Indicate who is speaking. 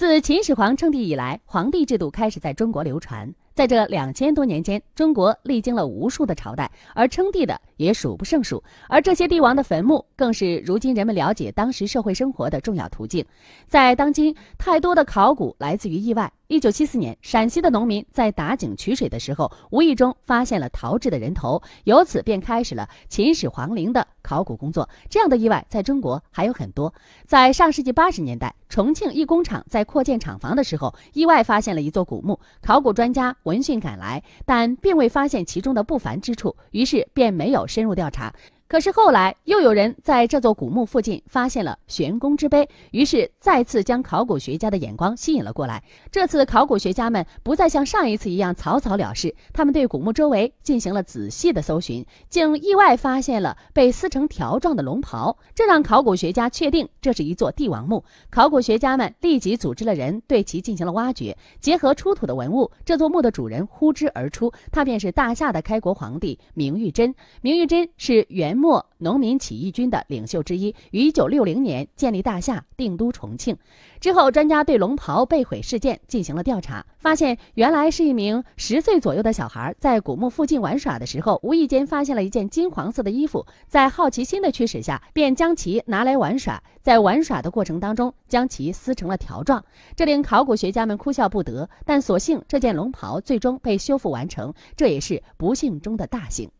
Speaker 1: 自秦始皇称帝以来，皇帝制度开始在中国流传。在这两千多年间，中国历经了无数的朝代，而称帝的也数不胜数。而这些帝王的坟墓，更是如今人们了解当时社会生活的重要途径。在当今，太多的考古来自于意外。一九七四年，陕西的农民在打井取水的时候，无意中发现了陶制的人头，由此便开始了秦始皇陵的考古工作。这样的意外在中国还有很多。在上世纪八十年代，重庆一工厂在扩建厂房的时候，意外发现了一座古墓。考古专家闻讯赶来，但并未发现其中的不凡之处，于是便没有深入调查。可是后来又有人在这座古墓附近发现了玄宫之碑，于是再次将考古学家的眼光吸引了过来。这次考古学家们不再像上一次一样草草了事，他们对古墓周围进行了仔细的搜寻，竟意外发现了被撕成条状的龙袍，这让考古学家确定这是一座帝王墓。考古学家们立即组织了人对其进行了挖掘，结合出土的文物，这座墓的主人呼之而出，他便是大夏的开国皇帝明玉珍。明玉珍是元。末农民起义军的领袖之一，于一九六零年建立大夏，定都重庆。之后，专家对龙袍被毁事件进行了调查，发现原来是一名十岁左右的小孩在古墓附近玩耍的时候，无意间发现了一件金黄色的衣服，在好奇心的驱使下，便将其拿来玩耍。在玩耍的过程当中，将其撕成了条状，这令考古学家们哭笑不得。但所幸这件龙袍最终被修复完成，这也是不幸中的大幸。